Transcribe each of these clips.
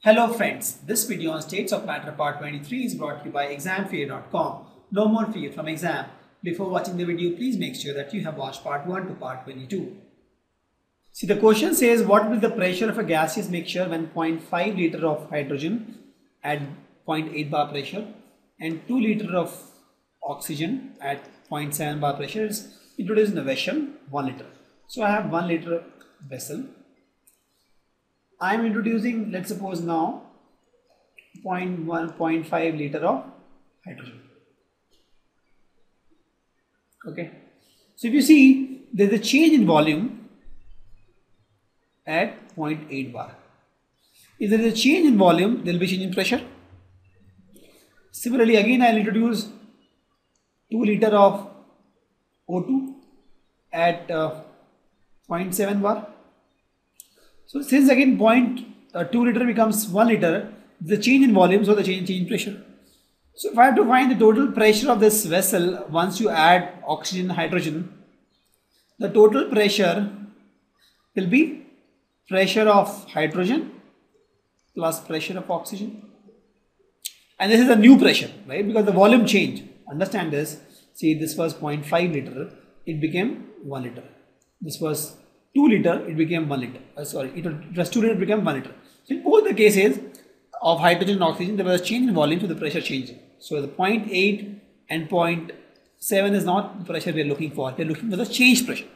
Hello friends, this video on States of Matter Part 23 is brought to you by examfear.com. No more fear from exam. Before watching the video, please make sure that you have watched Part 1 to Part 22. See the question says what will the pressure of a gaseous mixture when 0.5 liter of hydrogen at 0.8 bar pressure and 2 liter of oxygen at 0.7 bar pressure is introduced in a vessel 1 liter. So I have 1 liter vessel I am introducing let's suppose now 0.1 0.5 liter of hydrogen. Okay. So if you see there is a change in volume at 0.8 bar. If there is a change in volume there will be change in pressure. Similarly again I will introduce 2 liter of O2 at uh, 0.7 bar so since again point uh, 2 liter becomes 1 liter, the change in volume, so the change, change in pressure. So if I have to find the total pressure of this vessel once you add oxygen, hydrogen, the total pressure will be pressure of hydrogen plus pressure of oxygen. And this is a new pressure, right? Because the volume changed. Understand this. See, this was 0.5 liter, it became 1 liter. This was 2 liter, it became 1 liter. Uh, sorry, it was 2 liter, it became 1 liter. So in both the cases of hydrogen and oxygen, there was a change in volume, so the pressure changed. So the 0.8 and 0.7 is not the pressure we are looking for. We are looking for the change pressure.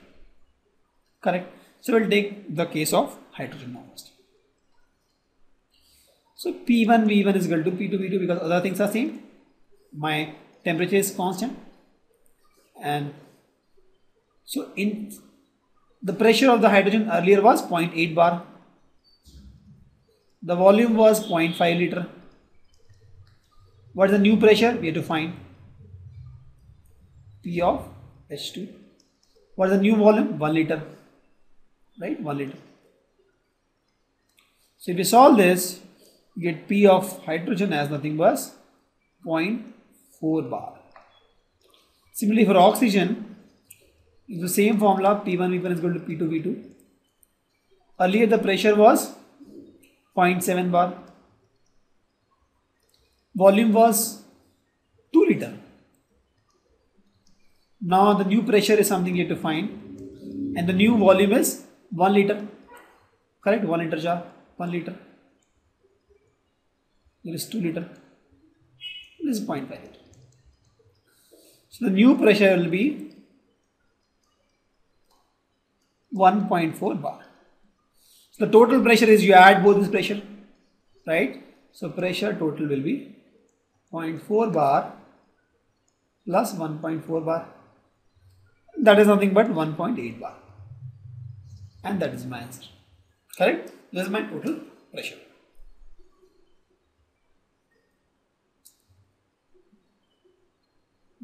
Correct. So we'll take the case of hydrogen now first. So P1 V1 is equal to P2 V2 because other things are same. My temperature is constant and so in the pressure of the hydrogen earlier was 0.8 bar. The volume was 0.5 liter. What is the new pressure? We have to find P of H2. What is the new volume? 1 liter. Right? 1 liter. So if we solve this, get P of hydrogen as nothing but 0.4 bar. Similarly for oxygen, the same formula P1 V1 is equal to P2 V2. Earlier the pressure was 0.7 bar. Volume was 2 liter. Now the new pressure is something you have to find and the new volume is 1 liter. Correct? 1 liter jar. 1 liter. There is 2 liter. This is 0.5 liter. So the new pressure will be 1.4 bar. The total pressure is you add both this pressure, right? So pressure total will be 0.4 bar plus 1.4 bar. That is nothing but 1.8 bar. And that is my answer. Correct? This is my total pressure.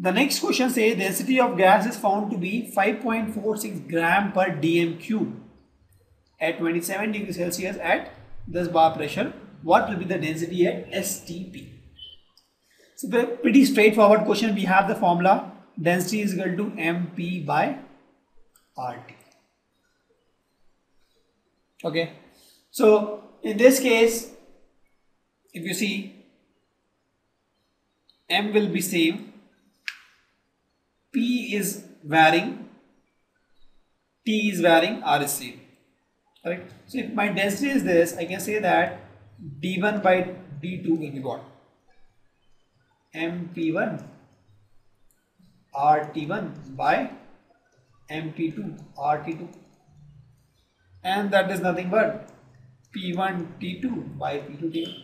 The next question says density of gas is found to be 5.46 gram per dm cube at 27 degrees Celsius at this bar pressure. What will be the density at STP? So the pretty straightforward question. We have the formula density is equal to MP by RT. Okay. So in this case, if you see M will be same is varying, T is varying, R is same. Correct? So if my density is this, I can say that D1 by D2 will be what? MP1 RT1 by MP2 RT2 and that is nothing but P1 T2 by P2 T1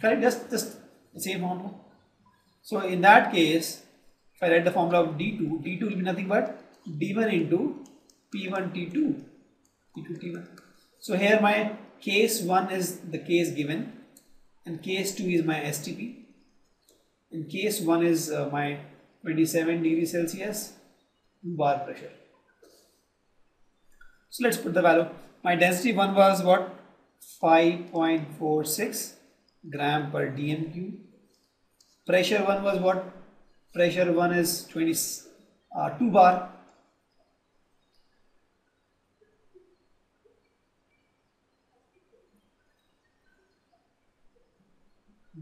correct just just the same formula so in that case if I write the formula of D2, D2 will be nothing but D1 into P1 T2, P2 T1. So here my case 1 is the case given and case 2 is my STP and case 1 is uh, my 27 degrees Celsius bar pressure. So let's put the value. My density 1 was what? 5.46 gram per dm cube. Pressure 1 was what? Pressure 1 is 20 uh, 2 bar.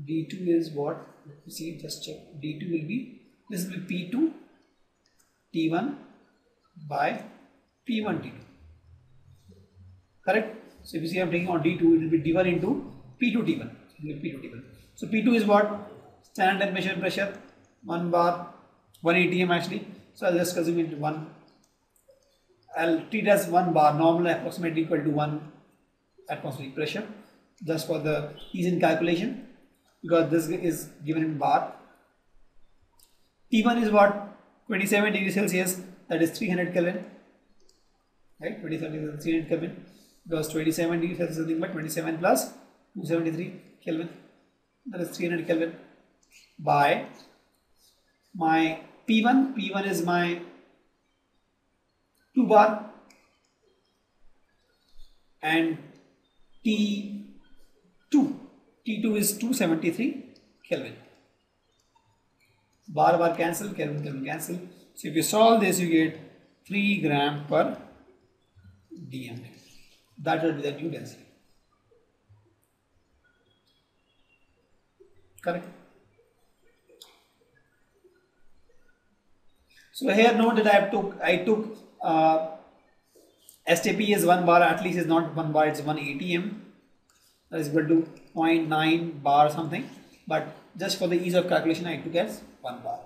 D2 is what? Let me see just check. D2 will be this will be p2 t1 by p1 t2 correct? So if you see i'm taking on d2 it will be d1 into p2 t1 p2 t1 so p2 is what? Standard temperature pressure 1 bar 1 atm actually. So i'll just consume it 1 I'll treat as 1 bar normal approximately equal to 1 atmospheric pressure just for the ease in calculation because this is given in bar. T1 is what? 27 degrees Celsius that is 300 Kelvin right? 27 is 300 Kelvin because 27 degrees Celsius is nothing but 27 plus 273 Kelvin that is 300 Kelvin by my P1 P1 is my 2 bar and T2 T2 is 273 Kelvin. Bar bar cancel Kelvin Kelvin cancel. So if you solve this you get 3 gram per dm that will be the new density. Correct so here note that I took I took uh, STP is 1 bar at least is not 1 bar it's 1 ATM that is equal to 0.9 bar something. But just for the ease of calculation I took as 1 bar.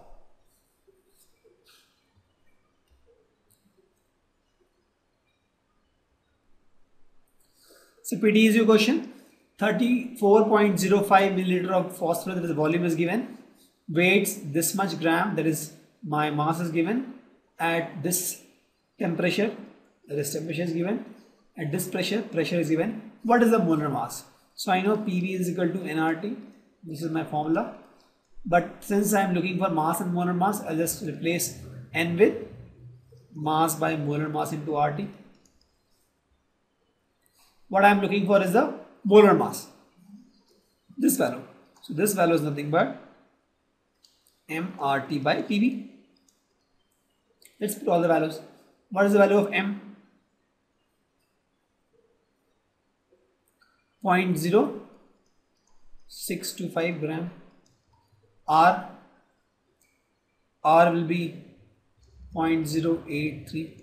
So pretty easy question. 34.05 milliliter of phosphorus that is volume is given. Weights this much gram that is my mass is given at this temperature the temperature is given at this pressure pressure is given. What is the molar mass? So i know pv is equal to nrt this is my formula. But since i am looking for mass and molar mass i'll just replace n with mass by molar mass into rt what i am looking for is the molar mass. This value. So this value is nothing but mrt by pv let's put all the values. What is the value of m? 0.0625 gram. R. R will be 0.083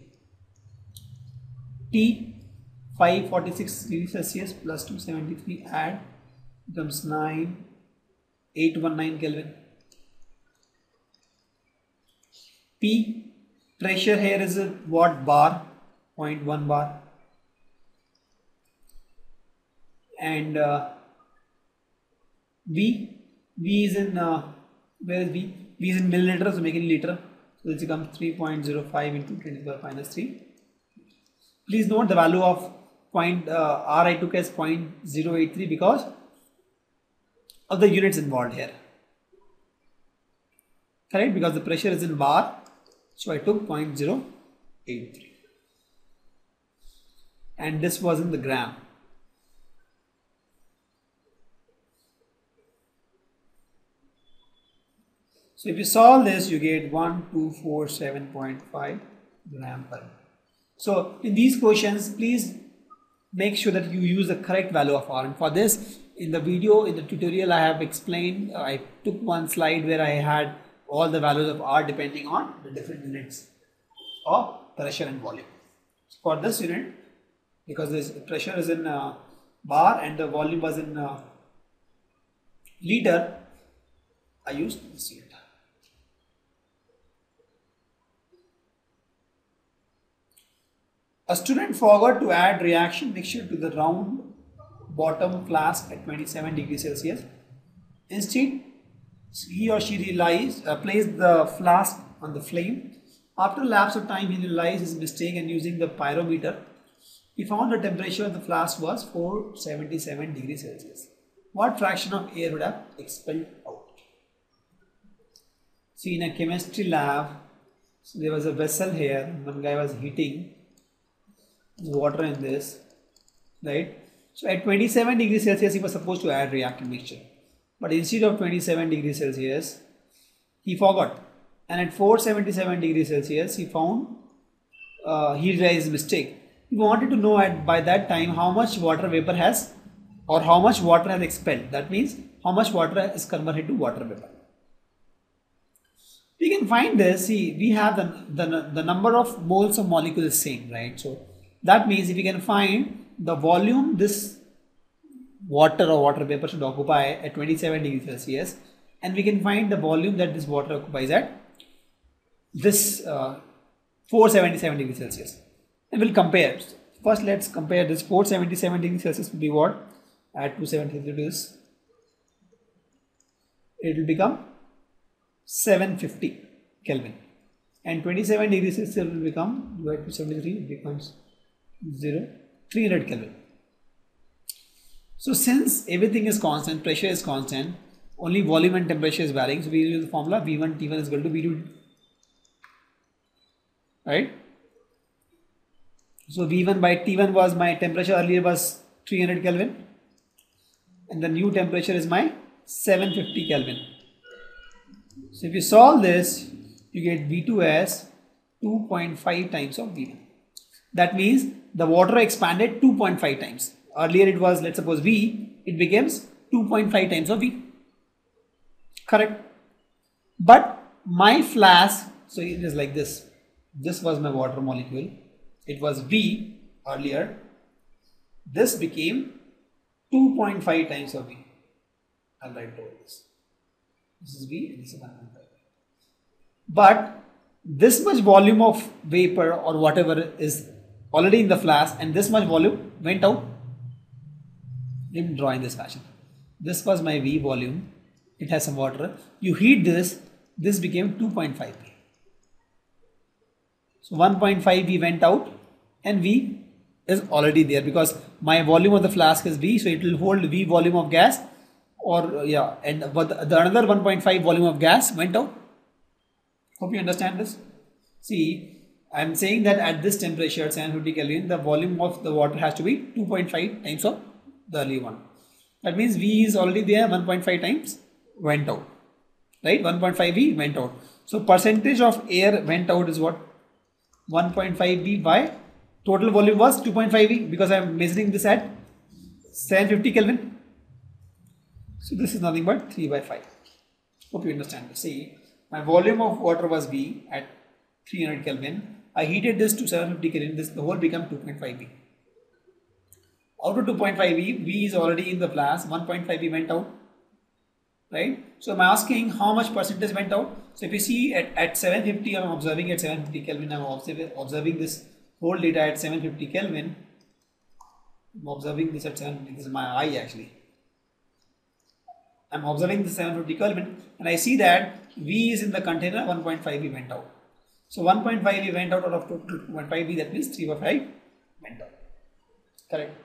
t 546 degrees celsius plus 273 add becomes 9819 kelvin p pressure here is a watt bar 0.1 bar. And uh, V V is in uh, where is V? V is in milliliter so make it liter. So this becomes 3.05 into 10 to the power minus 3 please note the value of point uh, R I took as 0.083 because of the units involved here. Correct? Because the pressure is in bar so I took 0.083 and this was in the gram. So if you solve this, you get 1247.5 gram per So in these questions, please make sure that you use the correct value of R. And for this, in the video, in the tutorial, I have explained, uh, I took one slide where I had all the values of R depending on the different units of pressure and volume. For this unit, because this pressure is in uh, bar and the volume was in uh, liter, I used this unit. A student forgot to add reaction mixture to the round bottom flask at 27 degrees Celsius. Instead, he or she realized, uh, placed the flask on the flame. After a lapse of time, he realized his mistake and using the pyrometer, he found the temperature of the flask was 477 degrees Celsius. What fraction of air would have expelled out? See, in a chemistry lab, so there was a vessel here, one guy was heating water in this, right? So at 27 degrees Celsius, he was supposed to add reactant mixture. But instead of 27 degrees Celsius, he forgot. And at 477 degrees Celsius, he found, uh, he realized mistake. He wanted to know at by that time how much water vapor has or how much water has expelled. That means how much water is converted to water vapor. We can find this, see, we have the, the, the number of moles of molecule is same, right? So that means if we can find the volume this water or water vapor should occupy at 27 degrees Celsius and we can find the volume that this water occupies at this uh, 477 degrees Celsius and we'll compare. First let's compare this 477 degrees Celsius will be what? At 270 degrees it will become 750 Kelvin and 27 degrees Celsius will become divided to 73 becomes 0 300 Kelvin. So since everything is constant, pressure is constant, only volume and temperature is varying. So we use the formula V1 T1 is equal to V2. Right? So V1 by T1 was my temperature earlier was 300 Kelvin and the new temperature is my 750 Kelvin. So if you solve this, you get V2 as 2.5 times of V1. That means the water expanded 2.5 times. Earlier it was, let's suppose V, it becomes 2.5 times of V. Correct? But my flask, so it is like this. This was my water molecule. It was V earlier. This became 2.5 times of V. I'll write over this. This is V and this is 1.5. But this much volume of vapor or whatever is already in the flask and this much volume went out. Me draw in this fashion. This was my V volume. It has some water. You heat this, this became 2.5 V. So 1.5 V went out and V is already there because my volume of the flask is V so it will hold V volume of gas or yeah and but the another 1.5 volume of gas went out hope you understand this see I'm saying that at this temperature 750 Kelvin the volume of the water has to be 2.5 times of the early one that means V is already there 1.5 times went out right 1.5 V went out so percentage of air went out is what 1.5 V by total volume was 2.5 V because I am measuring this at 750 Kelvin so this is nothing but 3 by 5. Hope you understand. See, my volume of water was V at 300 Kelvin. I heated this to 750 Kelvin. This the whole become 2.5 V. Out of 2.5 V, is already in the flask. 1.5 V went out. Right? So I'm asking how much percentage went out. So if you see at, at 750, I'm observing at 750 Kelvin. I'm observing, observing this whole data at 750 Kelvin. I'm observing this at 750. This is my eye actually. I'm observing the 750 Kelvin and I see that V is in the container 1.5 V went out. So 1.5 V went out out of total 2.5 V that means 3 by 5 went out. Correct.